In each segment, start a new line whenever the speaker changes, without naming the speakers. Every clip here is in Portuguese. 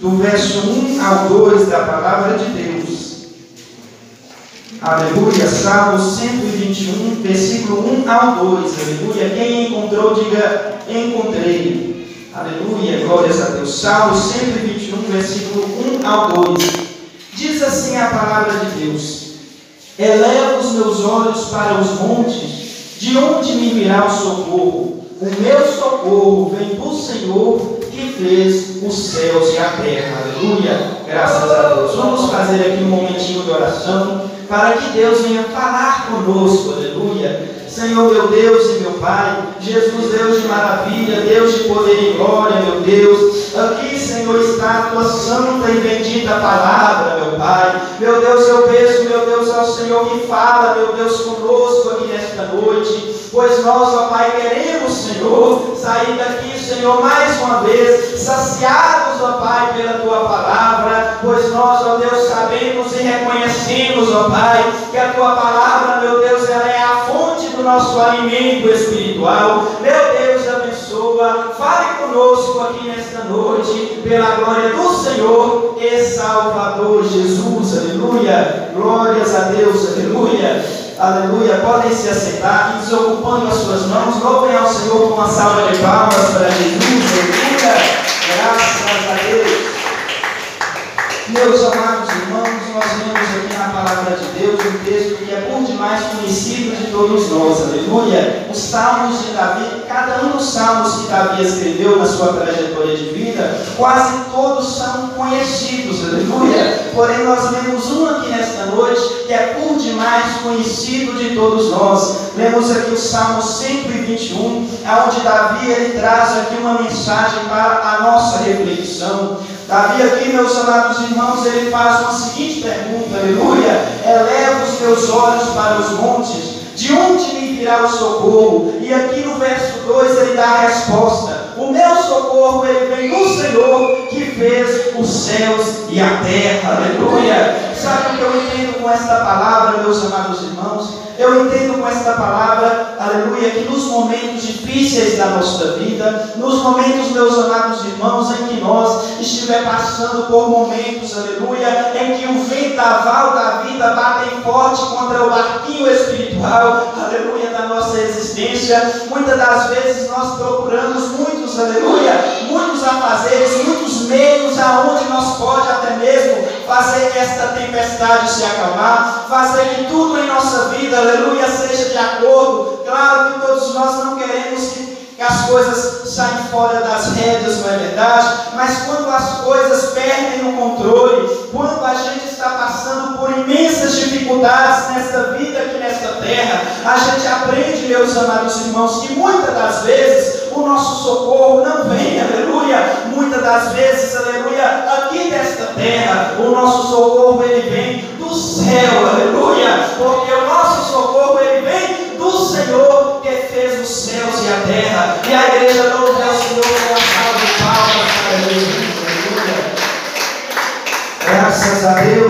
do verso 1 ao 2 da palavra de Deus. Aleluia. Salmo 121, versículo 1 ao 2. Aleluia. Quem encontrou, diga: Encontrei. Aleluia. Glórias a Deus. Salmo 121, versículo 1 ao 2. Diz assim a palavra de Deus: Eleva os meus olhos para os montes, de onde me virá o socorro? O meu socorro vem do Senhor que fez os céus e a terra. Aleluia. Graças a Deus. Vamos fazer aqui um momentinho de oração para que Deus venha falar conosco. Aleluia. Senhor, meu Deus e meu Pai, Jesus, Deus de maravilha, Deus de poder e glória, meu Deus. Aqui, Senhor, está a tua santa e bendita palavra, meu Pai. Meu Deus, eu peço, meu Deus, ao Senhor que fala, meu Deus, conosco aqui nesta noite. Pois nós, ó Pai, queremos, Senhor, sair daqui, Senhor, mais uma vez, saciados, ó Pai, pela tua palavra. Pois nós, ó Deus, sabemos e reconhecemos, ó Pai, que a tua palavra, meu Deus, ela é a fonte do nosso alimento espiritual. Meu Deus, abençoa, fale conosco aqui nesta noite, pela glória do Senhor e Salvador Jesus. Aleluia. Glórias a Deus. Aleluia. Aleluia. Podem se aceitar, desocupando as suas mãos. Louvem ao Senhor com uma salva de palmas para Jesus. Aleluia. Graças a Deus. Meus amados irmãos, nós vemos aqui na palavra de Deus um texto que é por demais conhecido de todos nós, aleluia. Os salmos de Davi, cada um dos salmos que Davi escreveu na sua trajetória de vida, quase todos são conhecidos, aleluia. Porém, nós vemos um aqui nesta noite que é por demais conhecido de todos nós. Lemos aqui o Salmo 121, onde Davi ele traz aqui uma mensagem para a nossa reflexão. Davi aqui, meus amados irmãos, ele faz uma seguinte pergunta, aleluia, eleva os meus olhos para os montes, de onde me virá o socorro? E aqui no verso 2 ele dá a resposta, o meu socorro ele vem do Senhor que fez os céus e a terra, aleluia. Sabe o que eu entendo com esta palavra, meus amados irmãos? Eu entendo com esta palavra, aleluia, que nos momentos difíceis da nossa vida, nos momentos, meus amados irmãos, em que nós estiver passando por momentos, aleluia, em que o ventaval da vida bate forte contra o barquinho espiritual, aleluia, da nossa existência, muitas das vezes nós procuramos muitos, aleluia, muitos afazeres, muitos meios aonde nós pode fazer esta tempestade se acalmar, fazer que tudo em nossa vida, aleluia, seja de acordo. Claro que todos nós não queremos que, que as coisas saiam fora das rédeas, não é verdade? Mas quando as coisas perdem o controle, quando a gente está passando por imensas dificuldades nesta vida aqui nesta terra, a gente aprende, meus amados irmãos, que muitas das vezes o nosso socorro não vem, aleluia. Muitas das vezes, aleluia, aqui nesta terra, o nosso socorro ele vem do céu, aleluia. Porque o nosso socorro ele vem do Senhor que fez os céus e a terra. E a igreja louva ao Senhor com a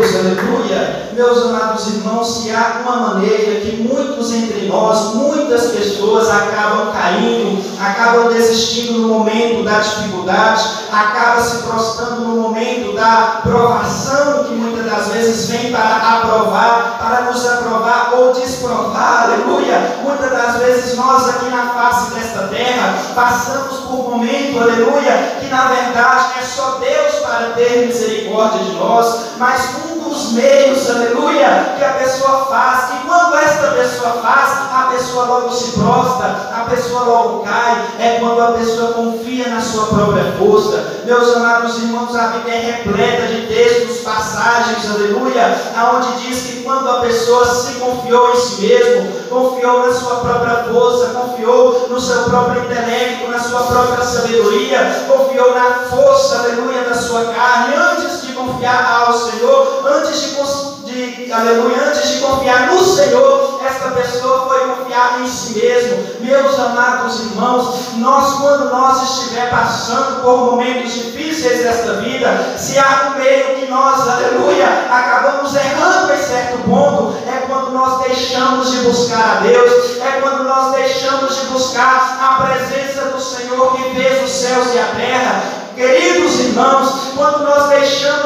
Deus, aleluia. Meus amados irmãos, se há uma maneira que muitos entre nós, muitas pessoas acabam caindo, acabam desistindo no momento da dificuldade, acabam se prostrando no momento da provação que muitas das vezes vem para aprovar, para nos aprovar ou desprovar, aleluia. Muitas das vezes nós aqui na face desta terra passamos por momento, aleluia, que na verdade é só Deus para ter misericórdia de nós, mas um dos meios, aleluia, que a pessoa faz, e quando esta pessoa faz, a pessoa logo se prostra, a pessoa logo cai, é quando a pessoa confia na sua própria força. Meus amados irmãos, a Bíblia é repleta de textos, passagens, aleluia, aonde diz que quando a pessoa se confiou em si mesmo, confiou na sua própria força, confiou no seu próprio intelecto, na sua própria sabedoria, confiou na força, aleluia, da sua carne, antes confiar ao Senhor, antes de, de, aleluia, antes de confiar no Senhor, esta pessoa foi confiar em si mesmo. Meus amados irmãos, nós quando nós estiver passando por momentos difíceis desta vida, se há um meio que nós, aleluia, acabamos errando em certo ponto, é quando nós deixamos de buscar a Deus, é quando nós deixamos de buscar a presença do Senhor que fez os céus e a terra. Queridos irmãos, quando nós deixamos de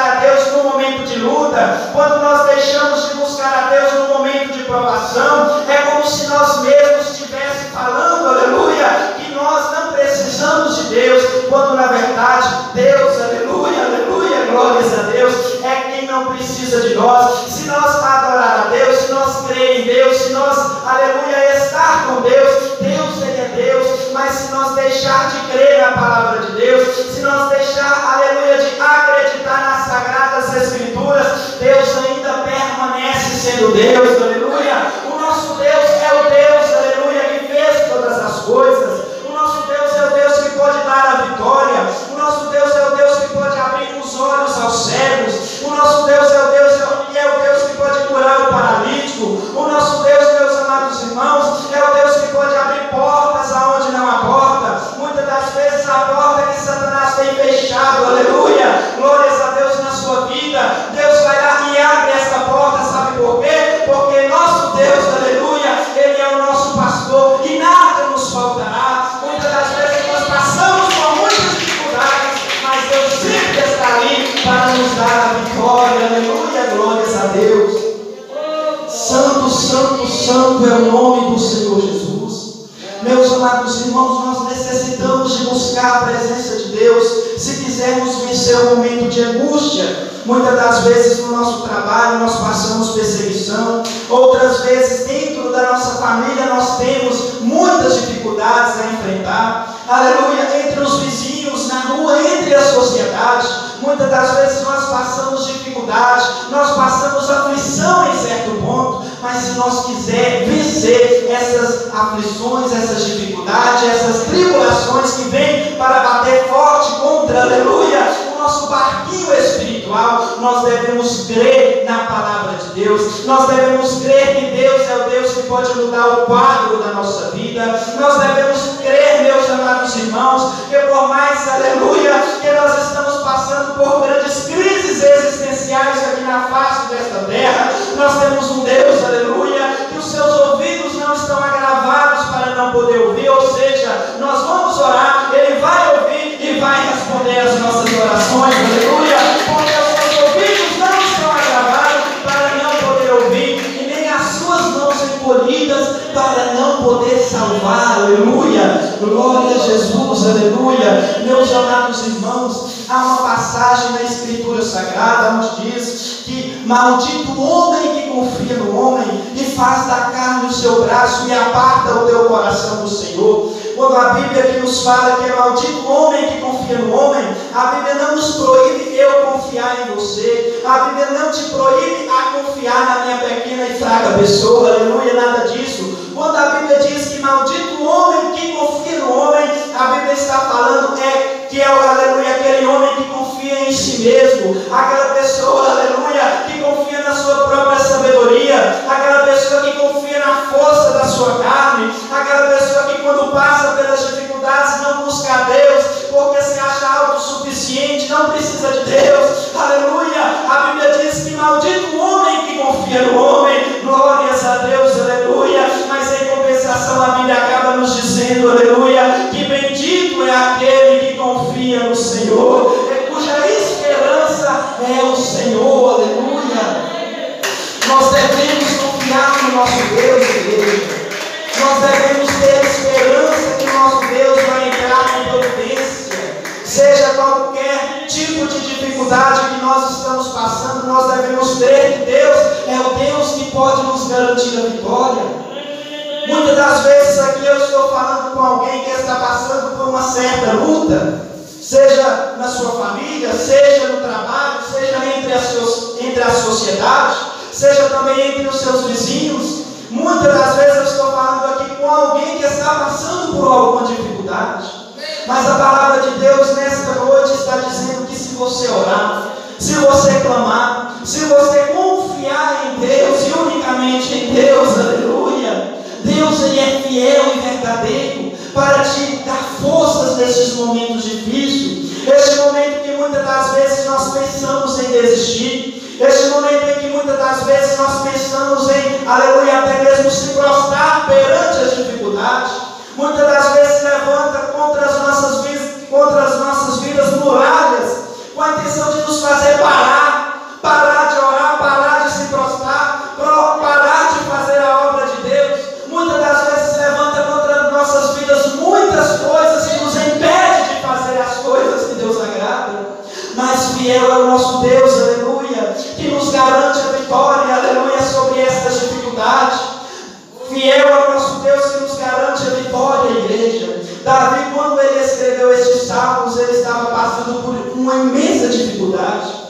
buscar a Deus no momento de luta, quando nós deixamos de buscar a Deus no momento de provação, é como se nós mesmos estivessem falando, aleluia, que nós não precisamos de Deus, quando na verdade Deus, aleluia, aleluia, glórias a Deus, é quem não precisa de nós. Se nós adorar a Deus, se nós crer em Deus, se nós, aleluia, estar com Deus, Deus ele é Deus, mas se nós deixar de crer na palavra de Deus, se nós deixar, aleluia, de Deus, aleluia. Dar a vitória, aleluia, glórias a Deus. Santo, santo, santo é o nome do Senhor Jesus. Meus amados irmãos, nós necessitamos de buscar a presença de Deus se quisermos vencer o momento de angústia. Muitas das vezes no nosso trabalho nós passamos perseguição, outras vezes dentro da nossa família nós temos muitas dificuldades a enfrentar. Aleluia, entre os vizinhos, na rua, entre a sociedade. Muitas das vezes nós passamos dificuldade, nós passamos aflição em certo ponto, mas se nós quiser vencer essas aflições, essas dificuldades, essas tribulações que vêm para bater forte contra, aleluia, o nosso barquinho espiritual, nós devemos crer na palavra de Deus, nós devemos crer que Deus é o Deus que pode mudar o quadro da nossa vida, nós devemos crer, meus amados irmãos, que por mais, aleluia, que nós estamos passando por grandes crises existenciais aqui na face desta terra, nós temos um Deus, aleluia, que os seus ouvidos não estão agravados para não poder ouvir, ou seja, nós vamos orar, Ele vai ouvir e vai responder as nossas orações, aleluia, porque os seus ouvidos não estão agravados para não poder ouvir, e nem as suas mãos encolhidas para não poder salvar, aleluia, glória a Jesus, aleluia, meus amados irmãos, há uma passagem na Escritura Sagrada onde diz que maldito o homem que confia no homem e faz da carne o seu braço e aparta o teu coração do Senhor. Quando a Bíblia aqui nos fala que é maldito o homem que confia no homem, a Bíblia não nos proíbe eu confiar em você, a Bíblia não te proíbe a confiar na minha pequena e fraca pessoa, aleluia, nada disso. Quando a Bíblia diz que maldito o homem que confia no homem, a Bíblia está falando é que é aleluia, aquele homem que confia em si mesmo, aquela pessoa, aleluia, que confia na sua própria sabedoria, devemos ter que Deus é o Deus que pode nos garantir a vitória. Muitas das vezes aqui eu estou falando com alguém que está passando por uma certa luta, seja na sua família, seja no trabalho, seja entre a, seus, entre a sociedade, seja também entre os seus vizinhos. Muitas das vezes eu estou falando aqui com alguém que está passando por alguma dificuldade. Mas a palavra de Deus nesta noite está dizendo que se você orar, se você clamar, se você confiar em Deus e unicamente em Deus, aleluia, Deus ele é fiel e verdadeiro para te dar forças nesses momentos difíceis. Este momento que muitas das vezes nós pensamos em desistir, este momento em que muitas das vezes nós pensamos em, aleluia, até mesmo se prostrar perante as dificuldades. Muitas das vezes levanta contra as nossas contra as nossas vidas muralhas com a intenção de nos fazer parar. Davi, quando ele escreveu estes salmos, ele estava passando por uma imensa dificuldade.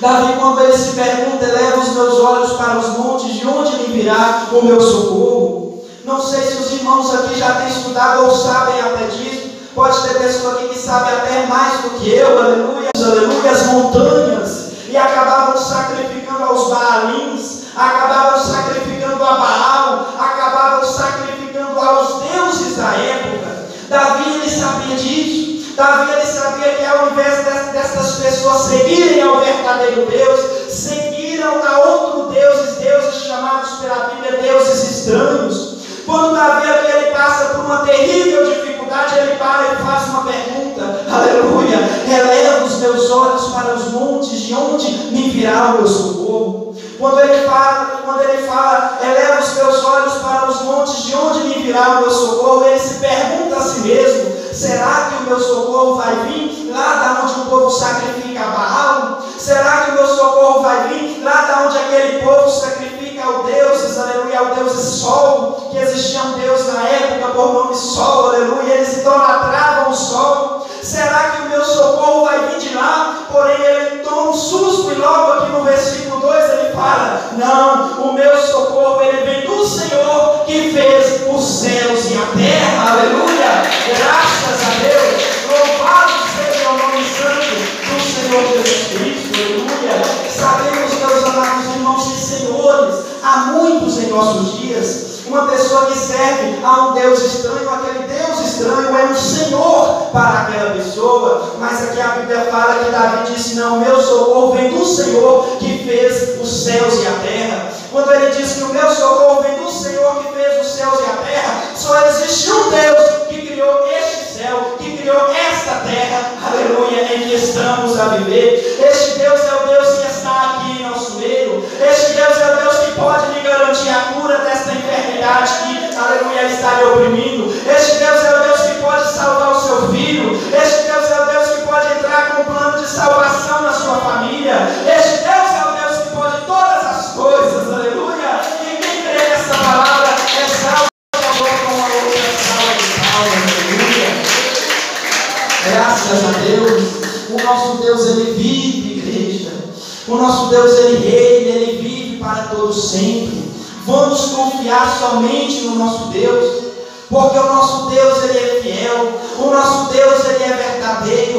Davi, quando ele se pergunta, eleva os meus olhos para os montes, de onde me virá o meu socorro? Não sei se os irmãos aqui já têm estudado ou sabem até disso. Pode ter pessoa aqui que sabe até mais do que eu, aleluia, aleluia, as montanhas, e acabavam sacrificando aos Baalins, acabavam sacrificando a Baal, disso. Davi ele sabia que ao invés destas pessoas seguirem ao verdadeiro Deus, seguiram a outro deuses, deuses chamados pela Bíblia deuses estranhos. Quando Davi ele passa por uma terrível dificuldade, ele para e faz uma pergunta. Aleluia. Eleva os meus olhos para os montes, de onde me virá o meu socorro? Quando ele fala, quando ele fala, eleva os meus olhos para os montes, de onde me virá o meu socorro? Ele se pergunta a si mesmo: será que o meu socorro vai vir lá da onde o povo sacrifica a Baal? Será que o meu socorro vai vir lá da onde aquele povo sacrifica ao deuses, aleluia, ao deus Sol, que existia um Deus na época por nome Sol, aleluia, eles idolatravam o Sol. Será que o meu socorro vai vir de lá? Porém, ele toma um susto e logo aqui no versículo 2 ele fala: Não, o meu socorro ele vem do Senhor serve a um Deus estranho, aquele Deus estranho é um Senhor para aquela pessoa. Mas aqui a Bíblia fala que Davi disse: Não, meu socorro vem do Senhor que fez os céus e a terra. Quando ele diz que o meu socorro vem do Senhor que fez os céus e a terra, só existe um Deus que criou este céu, que criou esta terra, aleluia, em que estamos a viver. Este Deus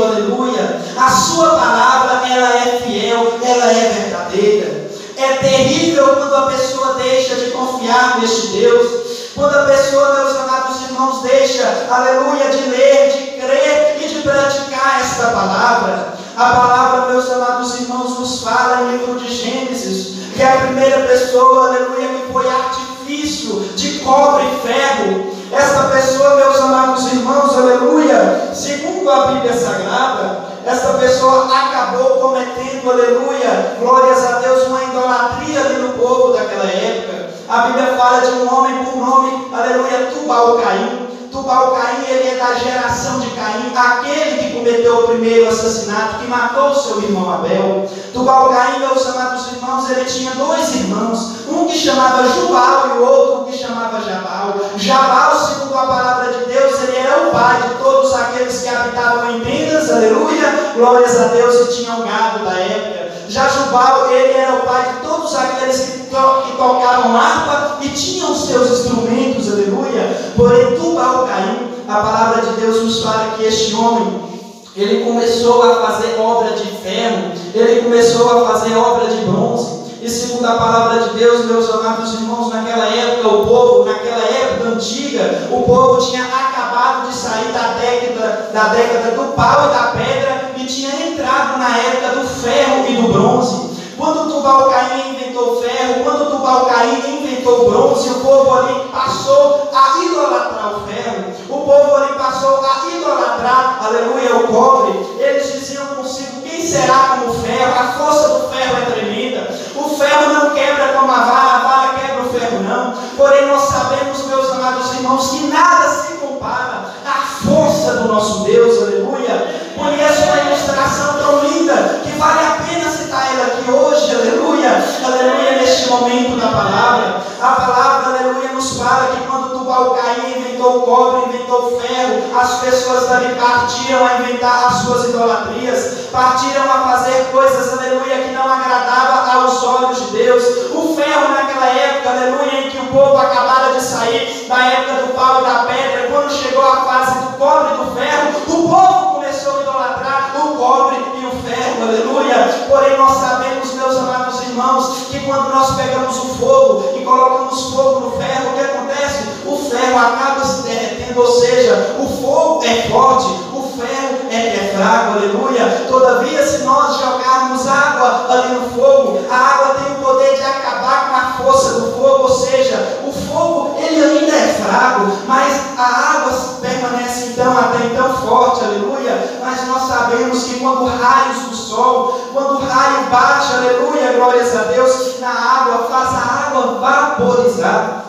aleluia. A sua palavra ela é fiel, ela é verdadeira. É terrível quando a pessoa deixa de confiar neste Deus. Quando a pessoa, meus amados irmãos, deixa, aleluia, de ler, de crer e de praticar esta palavra. A palavra, meus amados irmãos, nos fala em livro de Gênesis, que é a primeira pessoa, aleluia, que foi artifício de cobre e ferro. Esta pessoa, meus amados irmãos, aleluia, segundo a Bíblia Sagrada, esta pessoa acabou cometendo, aleluia, glórias a Deus, uma idolatria ali no povo daquela época. A Bíblia fala de um homem por nome, aleluia, Tubal Caim. Tubal Caim, ele é da geração de Caim, aquele que cometeu o primeiro assassinato, que matou seu irmão Abel. Tubal Caim, meus amados irmãos, ele tinha dois irmãos, um que chamava Jubal e o outro que chamava Jabal. Jabal, segundo a palavra de Deus, ele era o pai de todos aqueles que habitavam em tendas, aleluia, glórias a Deus, e tinham gado da época. Já Jubal, ele era o pai de todos aqueles que, to que tocavam harpa e tinham seus instrumentos, aleluia. Porém, Tubal Caim, a palavra de Deus nos fala que este homem, ele começou a fazer obra de ferro, ele começou a fazer obra de bronze. E segundo a palavra de Deus, meus amados irmãos, naquela época, o povo, naquela época antiga, o povo tinha acabado de sair da década, da década do pau e da pedra e tinha entrado na época do ferro e do bronze. Quando Tubal Caim inventou ferro, quando Tubal Caim imitou o bronze, o povo ali passou a idolatrar o ferro, o povo ali passou a idolatrar, aleluia, o cobre. Eles diziam consigo: quem será como o ferro? A força do ferro é tremenda. O ferro não quebra como a vara, a vara quebra o ferro, não. Porém, nós sabemos, meus amados irmãos, que nada se compara à força do nosso Deus, aleluia. Conheço uma ilustração tão linda que vale a pena citar ela aqui hoje, aleluia, aleluia. cobre, inventou ferro, as pessoas também partiram a inventar as suas idolatrias, partiram a fazer coisas, aleluia, que não agradava aos olhos de Deus. O ferro naquela época, aleluia, em que o povo acabara de sair da época do pau e da pedra, quando chegou a fase do cobre e do ferro, o povo começou a idolatrar o cobre e o ferro, aleluia. Porém, nós sabemos, meus amados irmãos, que quando nós pegamos o fogo e colocamos fogo no ferro, o que acontece? O ferro acaba se derretendo, ou seja, o fogo é forte, o ferro é, é fraco, aleluia. Todavia, se nós jogarmos água ali no fogo, a água tem o poder de acabar com a força do fogo, ou seja, o fogo ele ainda é fraco, mas a água permanece então até então forte, aleluia. Mas nós sabemos que quando raios do sol, quando o raio bate, aleluia, glórias a Deus, na água, faz a água vaporizar.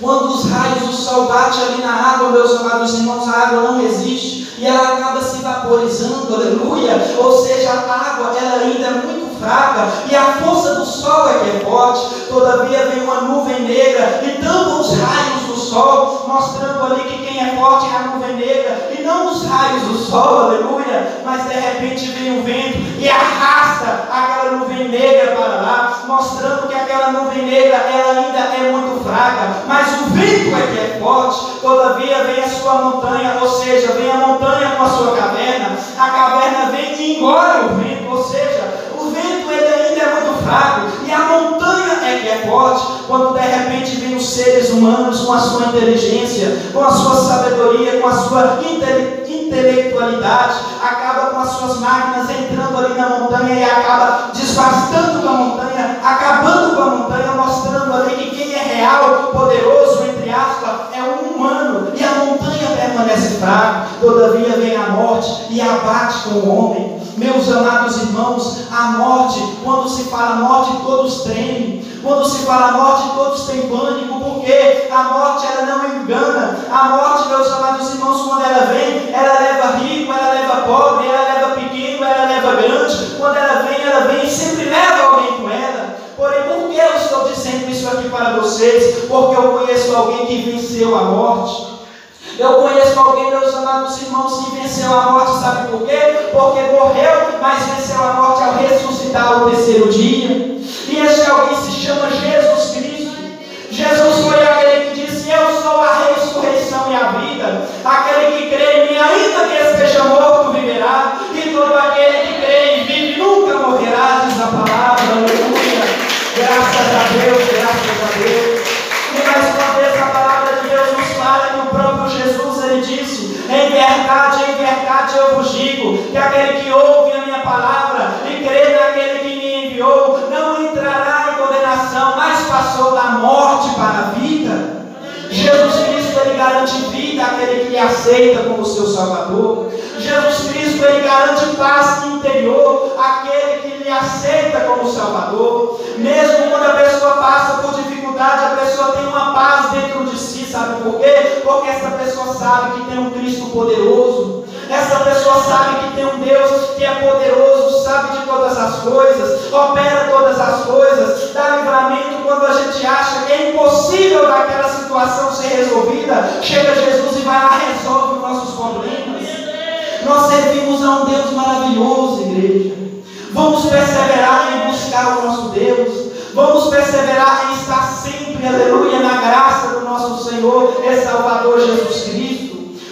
Quando os raios do sol batem ali na água, meus amados irmãos, a água não resiste e ela acaba se vaporizando, aleluia. Ou seja, a água ela ainda é muito fraca e a força do sol é que é forte. Todavia vem uma nuvem negra e tampa os raios do sol, mostrando ali que quem é forte é a nuvem negra e não os raios do sol, aleluia. Mas de repente vem o vento e arrasta aquela nuvem negra para lá, mostrando que aquela nuvem negra ela ainda é muito fraca, mas o vento é que é forte. Todavia vem a sua montanha, ou seja, vem a montanha com a sua caverna, a caverna vem e engole o vento, ou seja, o vento ele ainda é muito fraco e a montanha é que é forte. Quando de repente vem os seres humanos com a sua inteligência, com a sua sabedoria, com a sua intelectualidade, acaba com as suas máquinas entrando ali na montanha e acaba desbastando com a montanha, acabando com a montanha, mostrando ali que quem é real, poderoso, entre aspas, é um humano e a montanha permanece fraca. Todavia vem a morte e abate com o homem. Meus amados irmãos, a morte, quando se fala morte, todos tremem. Quando se fala morte, todos têm pânico, porque a morte ela não engana. A morte, meus amados irmãos, quando ela vem, ela leva rico, ela leva pobre, ela leva pequeno, ela leva grande. Quando ela vem, ela vem e sempre leva alguém com ela. Porém, por que eu estou dizendo isso aqui para vocês? Porque eu conheço alguém que venceu a morte. Eu conheço alguém, meus amados irmãos, que venceu a morte, sabe por quê? Porque morreu, mas venceu a morte ao ressuscitar o terceiro dia. E este alguém se chama Jesus Cristo. Vida àquele que aceita como seu Salvador. Jesus Cristo ele garante paz interior àquele que lhe aceita como Salvador. Mesmo quando a pessoa passa por dificuldade, a pessoa tem uma paz dentro de si, sabe por quê? Porque essa pessoa sabe que tem um Cristo poderoso. Essa pessoa sabe que tem um Deus que é poderoso, sabe de todas as coisas, opera todas as coisas, dá livramento quando a gente acha que é impossível daquela situação ser resolvida. Chega Jesus e vai lá resolve os nossos problemas. Nós servimos a um Deus maravilhoso, igreja. Vamos perseverar em buscar o nosso Deus. Vamos perseverar em estar sempre, aleluia, na graça do nosso Senhor e Salvador Jesus Cristo.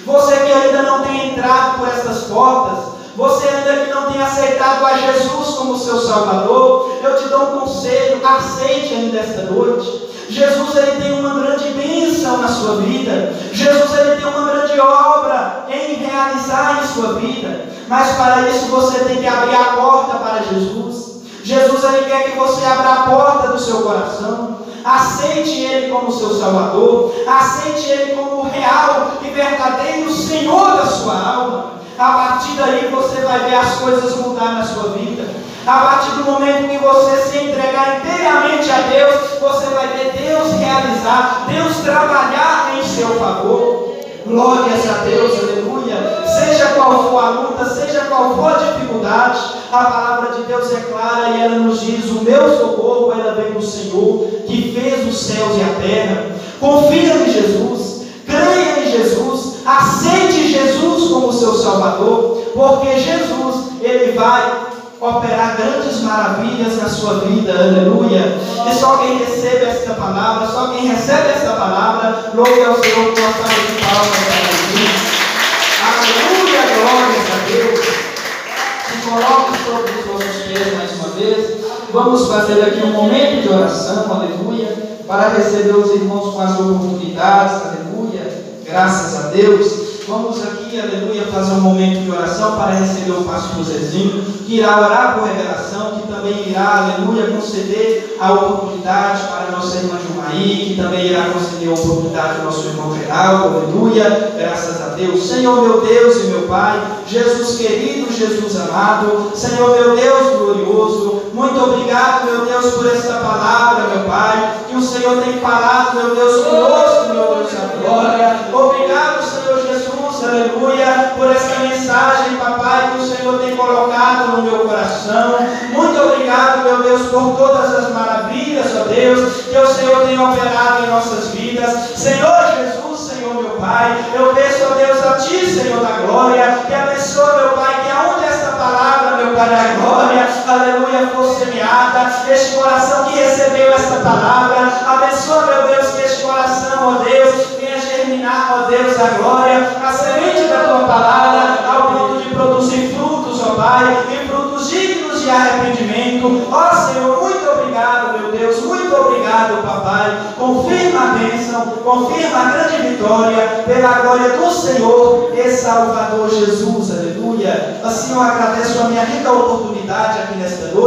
Você que ainda não tem entrado por essas portas, você ainda que não tem aceitado a Jesus como seu Salvador, eu te dou um conselho, aceite ainda esta noite. Jesus ele tem uma grande bênção na sua vida. Jesus ele tem uma grande obra em realizar em sua vida. Mas para isso você tem que abrir a porta para Jesus. Jesus ele quer que você abra a porta do seu coração. Aceite Ele como seu Salvador. Aceite Ele como o real e verdadeiro Senhor da sua alma. A partir daí você vai ver as coisas mudar na sua vida. A partir do momento que você se entregar inteiramente a Deus, você vai ver Deus realizar, Deus trabalhar em seu favor. Glórias a Deus, aleluia. Seja qual for a luta, seja qual for a dificuldade, a palavra de Deus é clara e ela nos diz: O meu socorro ela vem do Senhor, que fez os céus e a terra. Confia em Jesus, creia em Jesus, aceite Jesus como seu Salvador, porque Jesus, ele vai operar grandes maravilhas na sua vida, aleluia. E só quem recebe esta palavra, só quem recebe esta palavra, louve ao Senhor com a de palmas, aleluia. Glórias a Deus. Se coloque sobre os vossos pés mais uma vez. Vamos fazer aqui um momento de oração, aleluia, para receber os irmãos com as oportunidades, aleluia. Graças a Deus. Vamos aqui, aleluia, fazer um momento de oração para receber o pastor Zezinho, que irá orar por revelação, que também irá, aleluia, conceder a oportunidade para a nossa irmã Jumaí, que também irá conceder a oportunidade ao nosso irmão Geraldo, aleluia, graças a Deus. Senhor meu Deus e meu Pai, Jesus querido, Jesus amado, Senhor meu Deus glorioso, muito obrigado, meu Deus, por esta palavra, meu Pai, que o Senhor tem falado, meu Deus, conosco, meu Deus, a glória. Obrigado, aleluia, por essa mensagem, papai, que o Senhor tem colocado no meu coração. Muito obrigado, meu Deus, por todas as maravilhas, ó Deus, que o Senhor tem operado em nossas vidas. Senhor Jesus, Senhor meu Pai, eu peço, ó Deus, a Ti, Senhor da glória, que abençoe, meu Pai, que aonde esta palavra, meu Pai da glória, aleluia, for semeada, este coração que recebeu esta palavra, abençoa, meu Deus, que este coração, ó Deus, ó Deus, a glória, a semente da tua palavra, ao ponto de produzir frutos, ó Pai, e frutos dignos de arrependimento. Ó Senhor, muito obrigado, meu Deus, muito obrigado, papai. Confirma a bênção, confirma a grande vitória, pela glória do Senhor e Salvador Jesus, aleluia. Assim eu agradeço a minha rica oportunidade aqui nesta noite.